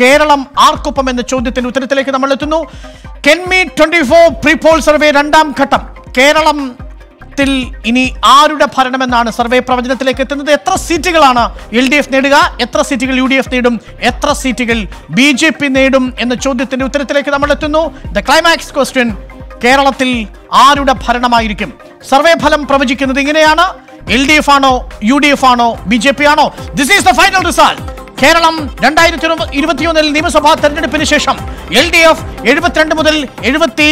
കേരളം ആർക്കൊപ്പം എന്ന ചോദ്യത്തിന്റെ ഉത്തരത്തിലേക്ക് നമ്മൾ എത്തുന്നു. കെൻമി ട്വന്റി ഫോർ പ്രീപോൾ സർവേ രണ്ടാം ഘട്ടം. കേരളം ത്തിൽ ഇനി ആരുടെ ഭരണമെന്നാണ് സർവേ പ്രവചനത്തിലേക്ക് എത്തുന്നത്? എത്ര സീറ്റുകളാണ് എൽ ഡി എഫ് നേടുക? എത്ര സീറ്റുകൾ യു ഡി എഫ് നേടും? എത്ര സീറ്റുകൾ ബി ജെ പി നേടും എന്ന ചോദ്യത്തിന്റെ ഉത്തരത്തിലേക്ക് നമ്മൾ എത്തുന്നു. ദ ക്ലൈമാക്സ് ക്വസ്റ്റ്യൻ കേരളത്തിൽ ആരുടെ ഭരണമായിരിക്കും? സർവേ ഫലം പ്രവചിക്കുന്നത് ഇങ്ങനെയാണ്. എൽ ഡി എഫ് ആണോ യു ഡി എഫ് ആണോ ബി ജെ പി ആണോ? This is the final result Keralam രണ്ടായിരത്തി ഇരുപത്തിയൊന്നിൽ നിയമസഭാ തെരഞ്ഞെടുപ്പിന് ശേഷം എൽ ഡി എഫ് എഴുപത്തിരണ്ട് മുതൽ എഴുപത്തി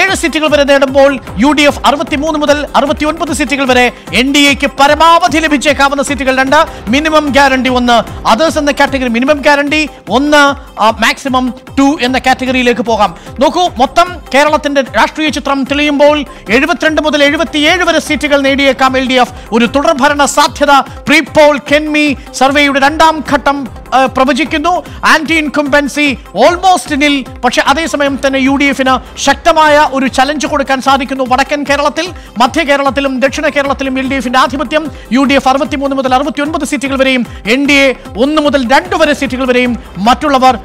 ഏഴ് സീറ്റുകൾ വരെ നേടുമ്പോൾ യു ഡി എഫ് അറുപത്തിമൂന്ന് മുതൽ അറുപത്തി ഒൻപത് സീറ്റുകൾ വരെ എൻ ഡി എക്ക് പരമാവധി ലഭിച്ചേക്കാവുന്ന സീറ്റുകൾ രണ്ട് മിനിമം ഗ്യാരണ്ടി ഒന്ന്. അതേഴ്സ് എന്ന കാറ്റഗറി മിനിമം ഗ്യാരണ്ടി ഒന്ന് മാക്സിമം ടു എന്ന കാറ്റഗറിയിലേക്ക് പോകാം. നോക്കൂ മൊത്തം കേരളത്തിന്റെ രാഷ്ട്രീയ ചിത്രം തെളിയുമ്പോൾ എഴുപത്തിരണ്ട് മുതൽ എഴുപത്തിയേഴ് വരെ സീറ്റുകൾ നേടിയേക്കാം എൽ ഡി എഫ്. ഒരു തുടർഭരണ സാധ്യത പ്രീപോൾ കെൻമി സർവേയുടെ രണ്ടാം ഘട്ടം പ്രവചിക്കുന്നു. ആന്റി ഇൻകംബൻസി ഓൾമോസ്റ്റ് നിൽ പക്ഷെ അതേസമയം തന്നെ യു ഡി എഫിന് ശക്തമായ ഒരു ചലഞ്ച് കൊടുക്കാൻ സാധിക്കുന്നു വടക്കൻ കേരളത്തിൽ മധ്യ കേരളത്തിലും ദക്ഷിണ കേരളത്തിലും എൽ ഡി എഫിന്റെ ആധിപത്യം. യു ഡി എഫ് അറുപത്തിമൂന്ന് മുതൽ അറുപത്തി ഒൻപത് സീറ്റുകൾ വരെയും എൻ ഡി എ ഒന്ന് മുതൽ രണ്ട് വരെ സീറ്റുകൾ വരെയും മറ്റുള്ളവർ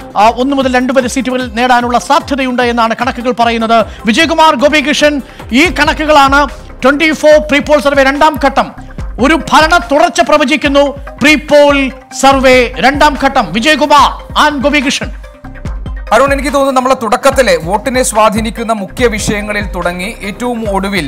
ഒന്ന് മുതൽ രണ്ട് വരെ സീറ്റുകൾ നേടാനുള്ള സാധ്യതയുണ്ട് എന്നാണ് കണക്കുകൾ പറയുന്നത്. വിജയകുമാർ ഗോപികൃഷ്ണൻ ഈ കണക്കുകളാണ് ട്വന്റി ഫോർ പ്രീപോൾ സർവേ രണ്ടാം ഘട്ടം. ഒരു ഭരണ തുടർച്ച പ്രവചിക്കുന്നു. പ്രീപോൾ സർവേ രണ്ടാം ഘട്ടം. വിജയകുമാർ ആൻ ഗോപികൃഷ്ണൻ. അരുൺ എനിക്ക് തോന്നുന്നു നമ്മളെ തുടക്കത്തിലെ വോട്ടിനെ സ്വാധീനിക്കുന്ന മുഖ്യ വിഷയങ്ങളിൽ തുടങ്ങി ഏറ്റവും ഒടുവിൽ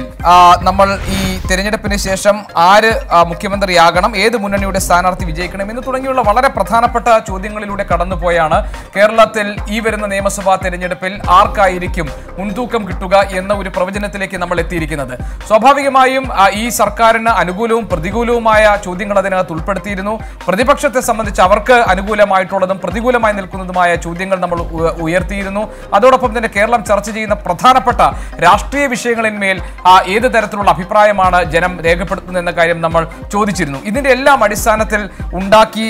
നമ്മൾ ഈ തെരഞ്ഞെടുപ്പിന് ശേഷം ആര് മുഖ്യമന്ത്രിയാകണം ഏത് മുന്നണിയുടെ സ്ഥാനാർത്ഥി വിജയിക്കണം എന്ന് തുടങ്ങിയുള്ള വളരെ പ്രധാനപ്പെട്ട ചോദ്യങ്ങളിലൂടെ കടന്നുപോയാണ്. കേരളത്തിൽ ഈ വരുന്ന നിയമസഭാ തെരഞ്ഞെടുപ്പിൽ ആർക്കായിരിക്കും മുൻതൂക്കം കിട്ടുക എന്ന ഒരു പ്രവചനത്തിലേക്ക് നമ്മൾ എത്തിയിരിക്കുന്നത്. സ്വാഭാവികമായും ഈ സർക്കാരിന് അനുകൂലവും പ്രതികൂലവുമായ ചോദ്യങ്ങൾ അതിനകത്ത് ഉൾപ്പെടുത്തിയിരുന്നു. പ്രതിപക്ഷത്തെ സംബന്ധിച്ച് അവർക്ക് അനുകൂലമായിട്ടുള്ളതും പ്രതികൂലമായി നിൽക്കുന്നതുമായ ചോദ്യങ്ങൾ നമ്മൾ ഉയർത്തിയിരുന്നു. അതോടൊപ്പം തന്നെ കേരളം ചർച്ച ചെയ്യുന്ന പ്രധാനപ്പെട്ട രാഷ്ട്രീയ വിഷയങ്ങളിന്മേൽ ഏത് തരത്തിലുള്ള അഭിപ്രായമാണ് ജനം രേഖപ്പെടുത്തുന്നത് എന്ന കാര്യം നമ്മൾ ചോദിച്ചിരുന്നു. ഇതിന്റെ എല്ലാം അടിസ്ഥാനത്തിൽ ഉണ്ടാക്കി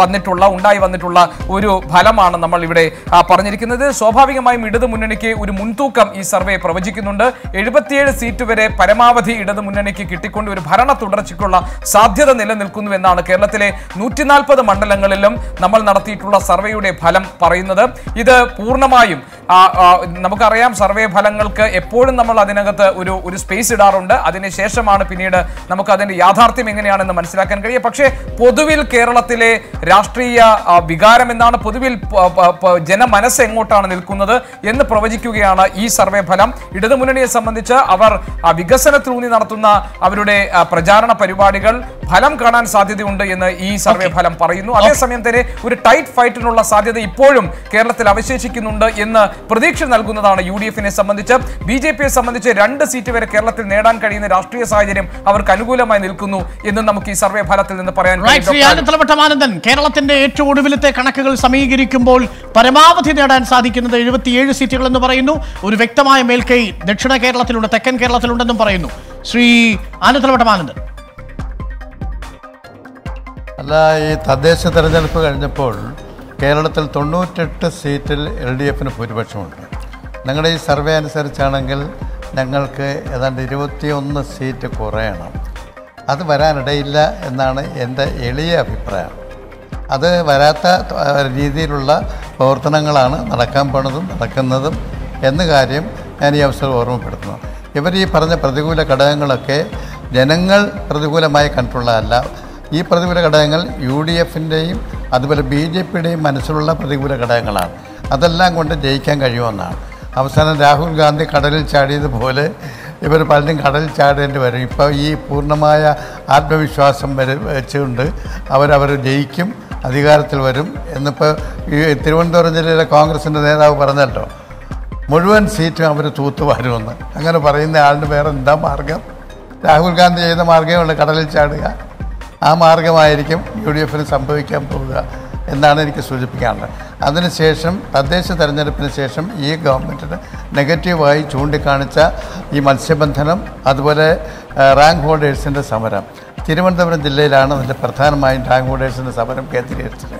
വന്നിട്ടുള്ള ഉണ്ടായി വന്നിട്ടുള്ള ഒരു ഫലമാണ് നമ്മൾ ഇവിടെ പറഞ്ഞിരിക്കുന്നത്. സ്വാഭാവികമായും ഇടതു മുന്നണിക്ക് ഒരു മുൻതൂക്കം ഈ സർവേ പ്രവചിക്കുന്നുണ്ട്. എഴുപത്തിയേഴ് സീറ്റ് വരെ പരമാവധി ഇടതു മുന്നണിക്ക് കിട്ടിക്കൊണ്ട് ഒരു ഭരണ തുടർച്ചയ്ക്കുള്ള സാധ്യത നിലനിൽക്കുന്നു എന്നാണ് കേരളത്തിലെ നൂറ്റിനാൽപ്പത് മണ്ഡലങ്ങളിലും നമ്മൾ നടത്തിയിട്ടുള്ള സർവേയുടെ ഫലം പറയുന്നത്. ഇത് പൂർണമായും നമുക്കറിയാം സർവേ ഫലങ്ങൾക്ക് എപ്പോഴും നമ്മൾ അതിനകത്ത് ഒരു ഒരു സ്പേസ് ഇടാറുണ്ട്. അതിനുശേഷമാണ് പിന്നീട് നമുക്ക് അതിന്റെ യാഥാർത്ഥ്യം എങ്ങനെയാണെന്ന് മനസ്സിലാക്കാൻ കഴിയുക. പക്ഷേ പൊതുവിൽ കേരളത്തിലെ രാഷ്ട്രീയ വികാരം എന്നാണ് പൊതുവിൽ ജനമനസ്സ് എങ്ങോട്ടാണ് നിൽക്കുന്നത് എന്ന് പ്രവചിക്കുകയാണ് ഈ സർവേ ഫലം. ഇടതുമുന്നണിയെ സംബന്ധിച്ച് അവർ വികസനത്തിലൂന്നി നടത്തുന്ന അവരുടെ പ്രചാരണ പരിപാടികൾ ഫലം കാണാൻ സാധ്യതയുണ്ട് എന്ന് ഈ സർവേ ഫലം പറയുന്നു. അതേസമയം തന്നെ ഒരു ടൈറ്റ് ഫൈറ്റിനുള്ള സാധ്യത ഇപ്പോഴും കേരളത്തിൽ അവശേഷിക്കുന്നുണ്ട് എന്ന് പ്രതീക്ഷ നൽകുന്നതാണ് യു ഡി എഫിനെ സംബന്ധിച്ച്. ബി ജെ പിയെ സംബന്ധിച്ച് രണ്ട് സീറ്റ് വരെ കേരളത്തിൽ നേടാൻ കഴിയുന്ന രാഷ്ട്രീയ സാഹചര്യം അവർക്ക് അനുകൂലമായി നിൽക്കുന്നു എന്ന് നമുക്ക് ഈ സർവേ ഫലത്തിൽ നിന്ന് പറയാൻ ആനന്ദൻ കേരളത്തിന്റെ ഏറ്റവും ഒടുവിലത്തെ കണക്കുകൾ സമീകരിക്കുമ്പോൾ പരമാവധി നേടാൻ സാധിക്കുന്നത് എഴുപത്തിയേഴ് സീറ്റുകൾ എന്ന് പറയുന്നു. ഒരു വ്യക്തമായ മേൽക്കൈ ദക്ഷിണ കേരളത്തിലുണ്ട് തെക്കൻ കേരളത്തിലുണ്ടെന്നും പറയുന്നു. ശ്രീ ആനത്തലവട്ടം ആനന്ദൻ. അല്ല ഈ തദ്ദേശ തെരഞ്ഞെടുപ്പ് കഴിഞ്ഞപ്പോൾ കേരളത്തിൽ തൊണ്ണൂറ്റെട്ട് സീറ്റിൽ എൽ ഡി എഫിന് ഭൂരിപക്ഷമുണ്ട്. ഞങ്ങളുടെ ഈ സർവേ അനുസരിച്ചാണെങ്കിൽ ഞങ്ങൾക്ക് ഏതാണ്ട് ഇരുപത്തിയൊന്ന് സീറ്റ് കുറയണം. അത് വരാനിടയില്ല എന്നാണ് എന്റെ എളിയ അഭിപ്രായം. അത് വരാത്ത രീതിയിലുള്ള പ്രവർത്തനങ്ങളാണ് നടക്കാൻ പോണതും നടക്കുന്നതും എന്ന കാര്യം ഞാൻ ഈ അവസരം ഓർമ്മപ്പെടുത്തുന്നു. ഇവർ ഈ പറഞ്ഞ പ്രതികൂല ഘടകങ്ങളൊക്കെ ജനങ്ങൾ പ്രതികൂലമായി കണ്ടിട്ടുള്ളതല്ല. ഈ പ്രതികൂല ഘടകങ്ങൾ യു ഡി എഫിന്റെയും അതുപോലെ ബി ജെ പിയുടെയും മനസ്സിലുള്ള പ്രതികൂല ഘടകങ്ങളാണ്. അതെല്ലാം കൊണ്ട് ജയിക്കാൻ കഴിയുമെന്നാണ്. അവസാനം രാഹുൽ ഗാന്ധി കടലിൽ ചാടിയതുപോലെ ഇവർ പലരും കടലിൽ ചാടേണ്ടി വരും. ഇപ്പോൾ ഈ പൂർണമായ ആത്മവിശ്വാസം വരെ വെച്ചുകൊണ്ട് അവരവർ ജയിക്കും അധികാരത്തിൽ വരും എന്നിപ്പോൾ ഈ തിരുവനന്തപുരം ജില്ലയിലെ കോൺഗ്രസിന്റെ നേതാവ് പറഞ്ഞല്ലോ മുഴുവൻ സീറ്റും അവർ തൂത്തുവാരുമെന്ന് അങ്ങനെ പറയുന്ന ആളിന് വേറെ എന്താ മാർഗം രാഹുൽ ഗാന്ധി ചെയ്യുന്ന ഉള്ളൂ കടലിൽ ചാടുക. ആ മാർഗമായിരിക്കും യു ഡി എഫിന് സംഭവിക്കാൻ പോവുക എന്നാണ് എനിക്ക് സൂചിപ്പിക്കാനുള്ളത്. അതിനുശേഷം തദ്ദേശ തെരഞ്ഞെടുപ്പിന് ശേഷം ഈ ഗവൺമെന്റിന് നെഗറ്റീവായി ചൂണ്ടിക്കാണിച്ച ഈ മത്സ്യബന്ധനം അതുപോലെ റാങ്ക് ഹോൾഡേഴ്സിന്റെ സമരം. തിരുവനന്തപുരം ജില്ലയിലാണ് അതിന്റെ പ്രധാനമായും റാങ്ക് ഹോൾഡേഴ്സിന്റെ സമരം കേന്ദ്രീകരിച്ചത്.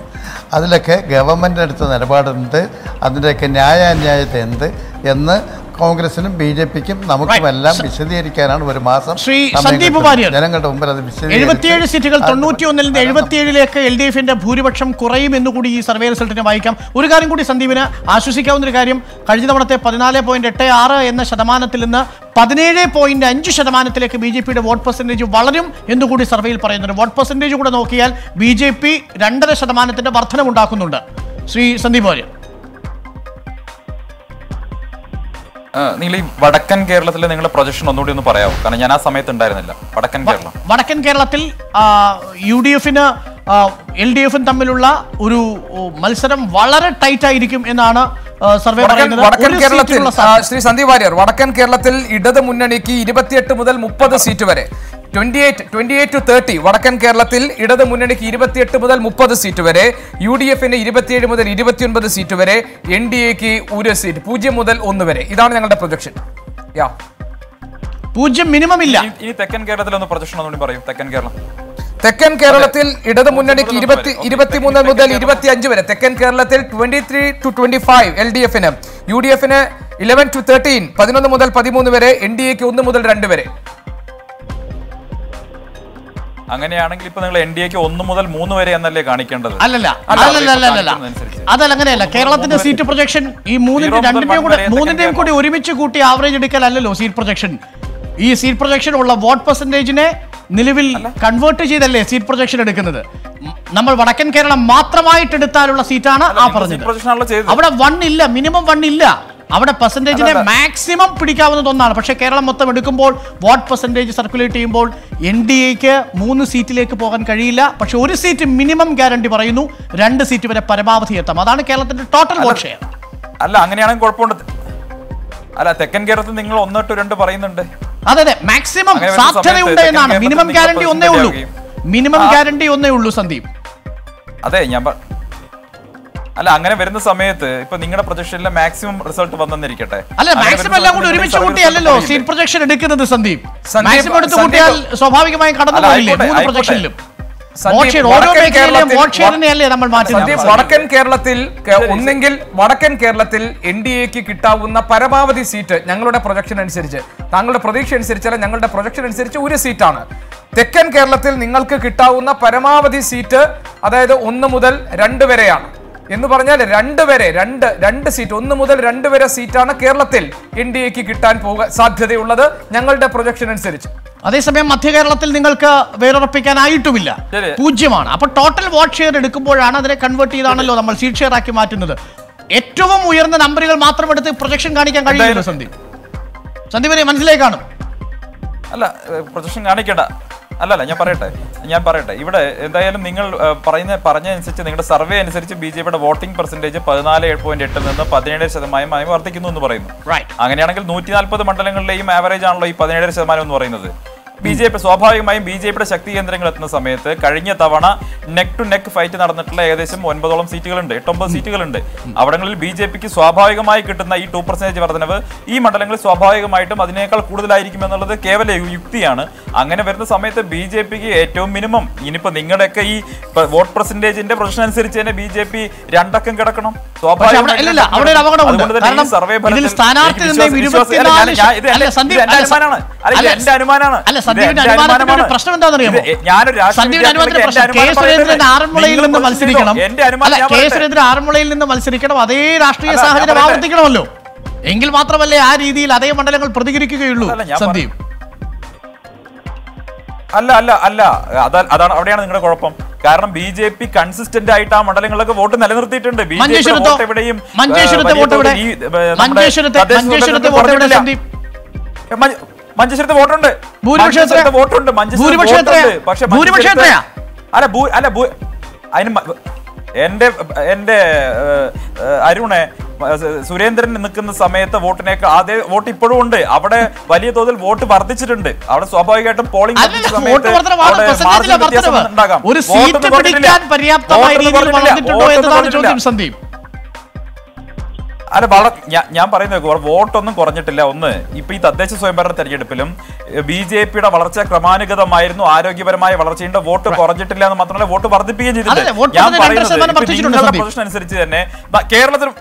അതിലൊക്കെ ഗവൺമെന്റ് എടുത്ത നിലപാടെന്ത് അതിന്റെയൊക്കെ ന്യായാന്യായത എന്ത് എന്ന് കോൺഗ്രസിനും ബി ജെ പിക്കും നമുക്കും എല്ലാം വിശദീകരിക്കാനാണ് ഒരു മാസം ശ്രീ സന്ദീപ്. വാര്യർ. ജനങ്ങളുടെ മുമ്പിൽ അത് എഴുപത്തിയേഴ് സീറ്റുകൾ തൊണ്ണൂറ്റി ഒന്നിൽ നിന്ന് എഴുപത്തിയേഴിലേക്ക് എൽ ഡി എഫിന്റെ ഭൂരിപക്ഷം കുറയും എന്നുകൂടി ഈ സർവേ റിസൾട്ടിനെ വായിക്കാം. ഒരു കാര്യം കൂടി സന്ദീപിന് ആശ്വസിക്കാവുന്ന ഒരു കാര്യം. കഴിഞ്ഞ തവണത്തെ പതിനാല് പോയിന്റ് എട്ട് ആറ് എന്ന ശതമാനത്തിൽ നിന്ന് പതിനേഴ് പോയിന്റ് അഞ്ച് ശതമാനത്തിലേക്ക് ബി ജെ പിയുടെ വോട്ട് പെർസെന്റേജ് വളരും എന്നുകൂടി സർവേയിൽ പറയുന്നുണ്ട്. വോട്ട് പെർസെന്റേജ് കൂടെ നോക്കിയാൽ ബി ജെ പി രണ്ടര ശതമാനത്തിന്റെ വർധനമുണ്ടാക്കുന്നുണ്ട് ശ്രീ സന്ദീപ് വാര്യർ നിങ്ങൾ ഈ വടക്കൻ കേരളത്തിലെ നിങ്ങളുടെ പ്രൊജക്ഷൻ ഒന്നുകൂടി ഒന്ന് പറയാമോ കാരണം ഞാൻ ആ സമയത്ത് ഉണ്ടായിരുന്നില്ല. വടക്കൻ കേരളം. വടക്കൻ കേരളത്തിൽ യു ഡി എഫിന് എൽ ഡി എഫും തമ്മിലുള്ള ഒരു മത്സരം വളരെ ടൈറ്റ് ആയിരിക്കും എന്നാണ് സർവേ വടക്കൻ കേരളത്തിൽ. ശ്രീ സന്ദീപ് വാര്യർ വടക്കൻ കേരളത്തിൽ ഇടത് മുന്നണിക്ക് ഇരുപത്തിയെട്ട് മുതൽ മുപ്പത് സീറ്റ് വരെ. Twenty eight twenty eight to thirty വടക്കൻ കേരളത്തിൽ ഇടത് മുന്നണിക്ക് ഇരുപത്തിയെട്ട് മുതൽ മുപ്പത് സീറ്റ് വരെ യു ഡി എഫിന് ഇരുപത്തിയേഴ് മുതൽ ഇരുപത്തിയൊൻപത് സീറ്റ് വരെ എൻ ഡി എക്ക് ഒരു സീറ്റ് പൂജ്യം മുതൽ ഒന്ന് വരെ. ഇതാണ് ഞങ്ങളുടെ പ്രൊജക്ഷൻ യാ പൂജ്യം മിനിമം ഇല്ല. ഇനി- തെക്കൻ കേരളത്തിൽ ഒന്ന് പ്രൊജക്ഷൻ ഒന്നുകൂടി പറയും തെക്കൻ കേരളം. തെക്കൻ കേരളത്തിൽ ഇടത് മുന്നണിക്ക് ഇരുപത്തി ഇരുപത്തിമൂന്ന് മുതൽ ഇരുപത്തി അഞ്ച് വരെ. തെക്കൻ കേരളത്തിൽ twenty three to twenty five L D എഫിന് യു ഡി എഫിന് ഇലവൻ ടു തേർട്ടീൻ പതിനൊന്ന് മുതൽ പതിമൂന്ന് വരെ എൻ ഡി എക്ക് ഒന്ന് മുതൽ രണ്ട് വരെ. അങ്ങനെയാണെങ്കിൽ ഇപ്പൊ നിങ്ങൾ എൻ ഡി എക്ക് ഒന്ന് മുതൽ മൂന്ന് വരെ എന്നല്ലേ കാണിക്കേണ്ടത്? അല്ലല്ല. അല്ലല്ല. അതല്ല അങ്ങനെയല്ല കേരളത്തിന്റെ സീറ്റ് പ്രൊജക്ഷൻ ഈ മൂന്നിന്റെ രണ്ടിന്റെയും കൂടെ മൂന്നിന്റെയും കൂടി ഒരുമിച്ച് കൂട്ടി ആവറേജ് എടുക്കലല്ലോ സീറ്റ് പ്രൊജക്ഷൻ ഈ സീറ്റ് പ്രൊജക്ഷൻ ഉള്ള വോട്ട് പെർസെന്റേജിനെ നിലവിൽ കൺവേർട്ട് ചെയ്തല്ലേ സീറ്റ് പ്രൊജക്ഷൻ എടുക്കുന്നത്? നമ്മൾ വടക്കൻ കേരളം മാത്രമായിട്ട് എടുത്താലുള്ള സീറ്റാണ് ആ പറഞ്ഞത്. അവിടെ വൺ ഇല്ല മിനിമം വൺ ഇല്ല. അവിടെ പെർസെന്റേജിനെ മാക്സിമം പിടിക്കാവുന്ന ഒന്നാണ്. പക്ഷേ കേരളം മൊത്തം എടുക്കുമ്പോൾ വോട്ട് പെർസെന്റേജ് സർക്കുലേറ്റ് ചെയ്യുമ്പോൾ എൻ ഡി എക്ക് മൂന്ന് സീറ്റിലേക്ക് പോകാൻ കഴിയില്ല. പക്ഷേ ഒരു സീറ്റ് മിനിമം ഗ്യാരണ്ടി പറയുന്നു. രണ്ട് സീറ്റ് വരെ പരമാവധി എത്താം. അതാണ് കേരളത്തിന്റെ ടോട്ടൽ വോട്ട് ഷെയർ അല്ല അങ്ങനെയാണെങ്കിൽ കുഴപ്പമുണ്ട്. അല്ല തെക്കൻ കേരളത്തിൽ നിങ്ങൾ ഒന്ന് ടു രണ്ട് പറയുന്നുണ്ട്. അതെ അതെ. മാക്സിമം സാധ്യതയുണ്ട് എന്നാണ്. മിനിമം ഗ്യാരണ്ടി ഒന്നേ ഉള്ളൂ. മിനിമം ഗ്യാരണ്ടി ഒന്നേ ഉള്ളൂ സന്ദീപ്. അതെ ഞാൻ അല്ല അങ്ങനെ വരുന്ന സമയത്ത് ഇപ്പൊ നിങ്ങളുടെ പ്രൊജക്ഷനിലെ മാക്സിമം റിസൾട്ട് വന്നെന്നിരിക്കട്ടെ. അല്ല മാക്സിമം എല്ലാം കൂടി ഒരുമിച്ച് കൂട്ടിയല്ലോ സീറ്റ് പ്രൊജക്ഷൻ എടുക്കുന്നത് സന്ദീപ്. മാക്സിമം എടുത്ത്. കൂട്ടിയാൽ സ്വാഭാവികമായും കടന്നു പോയില്ലേ? മൂന്ന് പ്രൊജക്ഷനിലും വടക്കൻ കേരളത്തിൽ നമ്മൾ മാറ്റി വടക്കൻ കേരളത്തിൽ ക- ഒന്നെങ്കിൽ വടക്കൻ കേരളത്തിൽ എൻ ഡി എക്ക് കിട്ടാവുന്ന പരമാവധി സീറ്റ് ഞങ്ങളുടെ പ്രൊജക്ഷൻ അനുസരിച്ച്. താങ്കളുടെ പ്രതീക്ഷ അനുസരിച്ചല്ല ഞങ്ങളുടെ പ്രൊജക്ഷൻ അനുസരിച്ച് ഒരു സീറ്റാണ് തെക്കൻ കേരളത്തിൽ നിങ്ങൾക്ക് കിട്ടാവുന്ന പരമാവധി സീറ്റ് അതായത് ഒന്ന് മുതൽ രണ്ട് വരെയാണ്. എന്ന് പറഞ്ഞാൽ രണ്ട് വരെ രണ്ട് രണ്ട് സീറ്റ് ഒന്ന് മുതൽ രണ്ട് വരെ സീറ്റാണ് കേരളത്തിൽ എൻ ഡി എക്ക് കിട്ടാൻ പോകാൻ സാധ്യതയുള്ളത് ഞങ്ങളുടെ പ്രൊജക്ഷൻ അനുസരിച്ച്. അതേസമയം മധ്യ കേരളത്തിൽ നിങ്ങൾക്ക് വേറുറപ്പിക്കാനായിട്ടുമില്ല ശരി. പൂജ്യമാണ്. അപ്പൊ ടോട്ടൽ വോട്ട് ഷെയർ എടുക്കുമ്പോഴാണ് അതിനെ കൺവേർട്ട് ചെയ്താണല്ലോ നമ്മൾ സീറ്റ് ഷെയർ ആക്കി മാറ്റുന്നത്. ഏറ്റവും ഉയർന്ന നമ്പറുകൾ മാത്രം എടുത്ത് പ്രൊജക്ഷൻ കാണിക്കാൻ കഴിയില്ല സന്ദീപ്. സന്ദീപിനെ മനസ്സിലായി കാണും. അല്ല പ്രൊജക്ഷൻ കാണിക്കണ്ട. അല്ലല്ല ഞാൻ പറയട്ടെ ഞാൻ പറയട്ടെ. ഇവിടെ എന്തായാലും നിങ്ങൾ പറയുന്ന പറഞ്ഞതനുസരിച്ച് നിങ്ങളുടെ സർവേ അനുസരിച്ച് ബി ജെ പിയുടെ വോട്ടിംഗ് പെർസെന്റേജ് പതിനാല് പോയിന്റ് എട്ടിൽ നിന്ന് പതിനേഴ് ശതമാനമായി വർദ്ധിക്കുന്നു എന്ന് പറയുന്നു. അങ്ങനെയാണെങ്കിൽ നൂറ്റി നാൽപ്പത് മണ്ഡലങ്ങളിലെയും ആവറേജ് ആണല്ലോ ഈ പതിനേഴ് ശതമാനം എന്ന് പറയുന്നത്. ബി ജെ പി സ്വാഭാവികമായും ബി ജെ പിയുടെ ശക്തി കേന്ദ്രങ്ങൾ എത്തുന്ന സമയത്ത് കഴിഞ്ഞ തവണ നെക്ക് ടു നെക്ക് ഫൈറ്റ് നടന്നിട്ടുള്ള ഏകദേശം ഒൻപതോളം സീറ്റുകളുണ്ട് എട്ടൊമ്പത് സീറ്റുകളുണ്ട്. അവിടങ്ങളിൽ ബി ജെ പിക്ക് സ്വാഭാവികമായി കിട്ടുന്ന ഈ ടു പെർസെന്റേജ് വർധനവ് ഈ മണ്ഡലങ്ങളിൽ സ്വാഭാവികമായിട്ടും അതിനേക്കാൾ കൂടുതലായിരിക്കും എന്നുള്ളത് കേവല യുക്തിയാണ്. അങ്ങനെ വരുന്ന സമയത്ത് ബി ജെ പിക്ക് ഏറ്റവും മിനിമം. ഇനിയിപ്പോ നിങ്ങളുടെയൊക്കെ ഈ വോട്ട് പെർസെന്റേജിന്റെ പ്രശ്നം അനുസരിച്ച് തന്നെ ബി ജെ പി രണ്ടക്കം കിടക്കണം. സ്വാഭാവികമായിട്ട് സർവേ ഇത് എന്റെ- അനുമാനമാണ്. അല്ല, സന്ദീപിന്റെ അനുമാനത്തിന്റെ ഒരു പ്രശ്നം എന്താണെന്നറിയാമോ? ഇത് രാഷ്ട്രീയ സന്ദീപിന്റെ അനുമാനത്തിന്റെ വിദ്യാർത്ഥിക്ക് പ്രശ്നം. എന്റെ കെ സുരേന്ദ്രൻ ആറന്മുളയിൽ നിന്ന് മത്സരിക്കണം. അല്ല ഞാൻ കെ സുരേന്ദ്രൻ ആറന്മുളയിൽ നിന്ന് മത്സരിക്കണം. അതേ രാഷ്ട്രീയ സാഹചര്യം ആവർത്തിക്കണമല്ലോ. എങ്കിൽ മാത്രമല്ലേ ആ രീതിയിൽ അതേ മണ്ഡലങ്ങൾ പ്രതികരിക്കുകയുള്ളൂ സന്ദീപ്. അല്ല അല്ല അല്ല. അതാ- അതാണ് അവിടെയാണ് നിങ്ങളുടെ കുഴപ്പം. കാരണം ബി ജെ പി കൺസിസ്റ്റന്റ് ആയിട്ട് ആ മണ്ഡലങ്ങളൊക്കെ വോട്ട് നിലനിർത്തിയിട്ടുണ്ട്. ബി ജെ പി മഞ്ചേശ്വരത്തെ വോട്ട് എവിടെയും മഞ്ചേശ്വരത്തെ വോട്ട് എവിടെ? മഞ്ചേശ്വരത്തെ വോട്ട് എവിടെ സന്ദീപ്? മഞ്ചേശ്വരത്ത് വോട്ടുണ്ട്. ഭൂരിപക്ഷം എത്രയാ? മഞ്ചേശ്വരത്ത് വോട്ടുണ്ട്. മഞ്ചേശ്വരത്ത് അല്ല ഭൂ അല്ല ഭൂ അതിന് എന്റെ എന്റെ അരുണെ സുരേന്ദ്രൻ നിൽക്കുന്ന സമയത്ത് വോട്ടിനേക്കാൾ അതേ വോട്ട് ഇപ്പോഴും ഉണ്ട്. അവിടെ വലിയ തോതിൽ വോട്ട് വർദ്ധിച്ചിട്ടുണ്ട്. അവിടെ സ്വാഭാവികമായിട്ടും പോളിംഗ് അല്ലല്ല, വോട്ട് അല്ല വള ഞാൻ പറയുന്നത് വോട്ടൊന്നും കുറഞ്ഞിട്ടില്ല. ഒന്ന് ഇപ്പൊ ഈ തദ്ദേശ സ്വയംഭരണ തെരഞ്ഞെടുപ്പിലും ബി ജെ പിയുടെ വളർച്ച ക്രമാനുഗതമായിരുന്നു. ആരോഗ്യപരമായ വളർച്ചയുടെ വോട്ട് കുറഞ്ഞിട്ടില്ല എന്ന് മാത്രമല്ല വോട്ട് വർദ്ധിപ്പിക്കുകയും ചെയ്തിട്ടില്ല ചെയ്തിട്ടുണ്ട് ഞാൻ പറയുന്നത് അനുസരിച്ച് തന്നെ കേരളത്തിൽ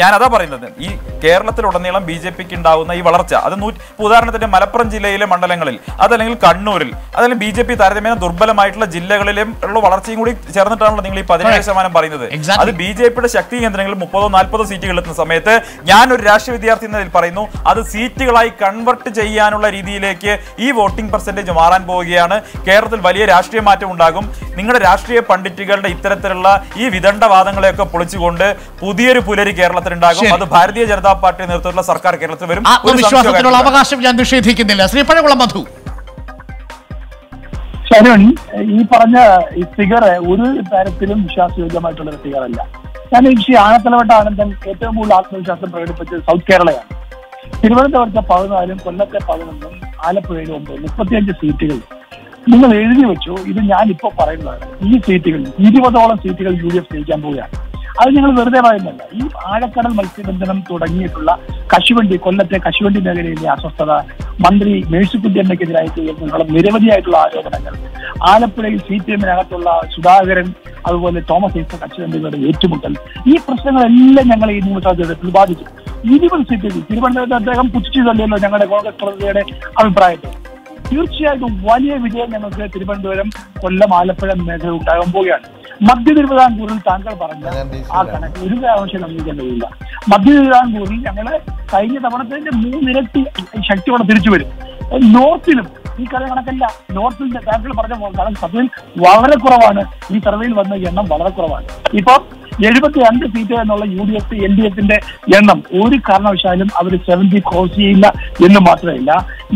ഞാൻ അതാ പറയുന്നത്. ഈ കേരളത്തിലുടനീളം ബി ജെ പിക്ക് ഉണ്ടാവുന്ന ഈ വളർച്ച അത് നൂറ്റി ഉദാഹരണത്തിന് മലപ്പുറം ജില്ലയിലെ മണ്ഡലങ്ങളിൽ അതല്ലെങ്കിൽ കണ്ണൂരിൽ അതല്ലെങ്കിൽ ബി ജെ പി താരതമ്യേന ദുർബലമായിട്ടുള്ള ജില്ലകളിലും ഉള്ള വളർച്ചയും കൂടി ചേർന്നിട്ടാണല്ലോ നിങ്ങൾ ഈ പതിനേഴ് ശതമാനം പറയുന്നത്. അത് ബി ജെ പിയുടെ ശക്തി കേന്ദ്രങ്ങളിൽ മുപ്പതോ നാൽപ്പതോ സീറ്റുകൾ എത്തുന്ന സമയത്ത് ഞാൻ ഒരു രാഷ്ട്രീയ വിദ്യാർത്ഥി എന്നതിൽ പറയുന്നു അത് സീറ്റുകളായി കൺവെർട്ട് ചെയ്യാനുള്ള രീതിയിലേക്ക് ഈ വോട്ടിംഗ് പെർസെന്റേജ് മാറാൻ പോവുകയാണ്. കേരളത്തിൽ വലിയ രാഷ്ട്രീയ മാറ്റം ഉണ്ടാകും. നിങ്ങളുടെ രാഷ്ട്രീയ പണ്ഡിറ്റുകളുടെ ഇത്തരത്തിലുള്ള ഈ വിദണ്ഡവാദങ്ങളെയൊക്കെ പൊളിച്ചുകൊണ്ട് പുതിയൊരു പുലരി കേരളത്തിലുണ്ടാകും. അത് ഭാരതീയ ജനതാ പാർട്ടി നേതൃത്വത്തിലുള്ള സർക്കാർ കേരളത്തിൽ വരും. ആത്മവിശ്വാസത്തിനുള്ള സംശയവും അവകാശം ഞാൻ നിഷേധിക്കുന്നില്ല. ശ്രീ പഴകുളം മധു. ശരൺ ഈ പറഞ്ഞ ഈ ഫിഗർ ഒരു തരത്തിലും വിശ്വാസയോഗ്യമായിട്ടുള്ള ഒരു ഫിഗർ അല്ല. കാരണം ഈ ശ്രീ ആനത്തലവട്ട ആനന്ദൻ ഏറ്റവും കൂടുതൽ ആത്മവിശ്വാസം പ്രകടിപ്പിച്ചത് സൗത്ത് കേരളയാണ്. തിരുവനന്തപുരത്തെ പതിനാലും കൊല്ലത്തെ പതിനൊന്നും ആലപ്പുഴയിലും ഒമ്പത് മുപ്പത്തിയഞ്ച് സീറ്റുകൾ. നിങ്ങൾ എഴുതി വെച്ചു. ഇത് ഞാൻ ഇപ്പോൾ പറയുന്നതാണ്. ഈ സീറ്റുകൾ ഇരുപതോളം സീറ്റുകൾ യു ഡി എഫ് ജയിക്കാൻ പോവുകയാണ്. അത് ഞങ്ങൾ വെറുതെ പറയുന്നില്ല ഈ ആഴക്കടൽ മത്സ്യബന്ധനം തുടങ്ങിയിട്ടുള്ള കശുവണ്ടി കൊല്ലത്തെ കശുവണ്ടി മേഖലയിലെ അസ്വസ്ഥത മന്ത്രി മേഴ്സിക്കുട്ടിയമ്മയ്ക്കെതിരായി ചെയ്യുന്നതിനുള്ള നിരവധിയായിട്ടുള്ള ആരോപണങ്ങൾ. ആലപ്പുഴയിൽ സി പി എമ്മിനകത്തുള്ള സുധാകരൻ അതുപോലെ തോമസ് ഐസക് കശുവണ്ടികളുടെ ഏറ്റുമുട്ടൽ. ഈ പ്രശ്നങ്ങളെല്ലാം ഞങ്ങൾ ഈ നിയമസഭയിൽ ബാധിച്ചു. സീറ്റുകൾ തിരുവനന്തപുരത്ത് അദ്ദേഹം പുച്ഛിച്ചതല്ലോ ഞങ്ങളുടെ കോൺഗ്രസ് പ്രതിയുടെ അഭിപ്രായത്തിൽ. തീർച്ചയായിട്ടും വലിയ വിജയം ഞങ്ങൾക്ക് തിരുവനന്തപുരം കൊല്ലം ആലപ്പുഴ മേഖല ഉണ്ടാകാൻ പോവുകയാണ്. മധ്യ തിരുവിതാംകൂറിൽ താങ്കൾ പറഞ്ഞ ആ കണക്ക് ഒരു അംഗീകരിക്കാൻ കഴിയില്ല. മധ്യ തിരുവിതാംകൂറിൽ ഞങ്ങൾ കഴിഞ്ഞ തവണത്തിന്റെ മൂന്നിരട്ടി ശക്തിയോടെ തിരിച്ചു വരും. നോർത്തിലും ഈ കഥ കണക്കല്ല നോർത്തിൽ താങ്കൾ പറഞ്ഞ പോലെ കണക്ക് സത്യത്തിൽ വളരെ കുറവാണ് ഈ സർവേയിൽ വന്ന എണ്ണം വളരെ കുറവാണ്. ഇപ്പൊ എഴുപത്തി രണ്ട് സീറ്റ് എന്നുള്ള U D F L D എഫിന്റെ എണ്ണം ഒരു കാരണവശാലും അവർ സെവന്റി ക്രോസ് ചെയ്യില്ല എന്ന് മാത്രമല്ല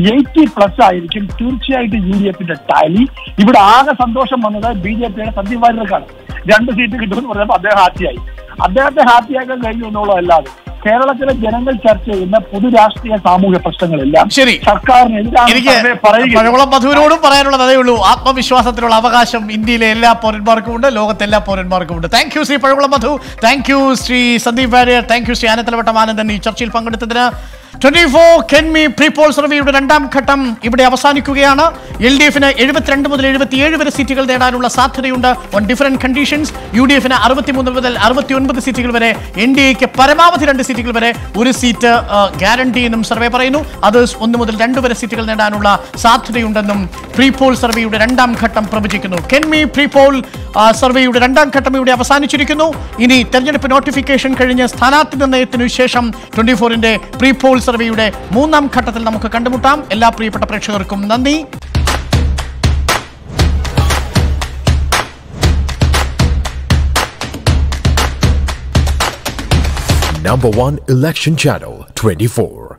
എയ്റ്റി പ്ലസ് ആയിരിക്കും തീർച്ചയായിട്ടും യു ഡി എഫിന്റെ ടാലി ഇവിടെ ആകെ സന്തോഷം വന്നത് ബി ജെ പിയുടെ സന്ദീപ് വാര്യർക്കാണ്. രണ്ട് സീറ്റ് കിട്ടുമെന്ന് പറഞ്ഞപ്പോൾ അദ്ദേഹം ഹാപ്പിയായി അദ്ദേഹത്തെ ഹാപ്പിയാക്കാൻ കഴിഞ്ഞു എന്നുള്ളതല്ലാതെ കേരളത്തിലെ ജനങ്ങൾ ചർച്ച ചെയ്യുന്ന പൊതു രാഷ്ട്രീയ സാമൂഹ്യ പ്രശ്നങ്ങളെല്ലാം ശരി. സർക്കാരിനെതിരാണ് എനിക്ക് സർവേ പറയുക പഴകുളം മധുവിനോടും പറയാനുള്ളത് അതേ ഉള്ളൂ. ആത്മവിശ്വാസത്തിനുള്ള അവകാശം ഇന്ത്യയിലെ എല്ലാ പൗരന്മാർക്കും ഉണ്ട് ലോകത്തെ എല്ലാ പൗരന്മാർക്കും ഉണ്ട്. Thank you Shri Pazhakulam Madhu thank you Shri Sandeep Warrier. Thank you Shri Anathalavattom Anandan. ഈ ചർച്ചയിൽ പങ്കെടുത്തതിന് ട്വന്റി ഫോർ കെൻമി പ്രീപോൾ സർവേയുടെ രണ്ടാം ഘട്ടം ഇവിടെ അവസാനിക്കുകയാണ്. എൽ ഡി എഫിന് എഴുപത്തിരണ്ട് മുതൽ എഴുപത്തിയേഴ് വരെ സീറ്റുകൾ നേടാനുള്ള സാധ്യതയുണ്ട്. On different conditions U D എഫിന് അറുപത്തിമൂന്ന് മുതൽ അറുപത്തി ഒൻപത് സീറ്റുകൾ വരെ എൻ ഡി എക്ക് പരമാവധി രണ്ട് സീറ്റുകൾ വരെ ഒരു സീറ്റ് ഗ്യാരണ്ടി എന്നും സർവേ പറയുന്നു. അത് ഒന്ന് മുതൽ രണ്ട് വരെ സീറ്റുകൾ നേടാനുള്ള സാധ്യതയുണ്ടെന്നും പ്രീപോൾ സർവേയുടെ രണ്ടാം ഘട്ടം പ്രവചിക്കുന്നു. കെൻമി പ്രീപോൾ സർവേയുടെ രണ്ടാം ഘട്ടം ഇവിടെ അവസാനിച്ചിരിക്കുന്നു. ഇനി തെരഞ്ഞെടുപ്പ് നോട്ടിഫിക്കേഷൻ കഴിഞ്ഞ് സ്ഥാനാർത്ഥി നിർണയത്തിനു ശേഷം ട്വന്റി ഫോറിന്റെ പ്രീ പോൾ സർവേയുടെ മൂന്നാം ഘട്ടത്തിൽ നമുക്ക് കണ്ടുമുട്ടാം എല്ലാ പ്രിയപ്പെട്ട പ്രേക്ഷകർക്കും നന്ദി Number 1 election channel 24.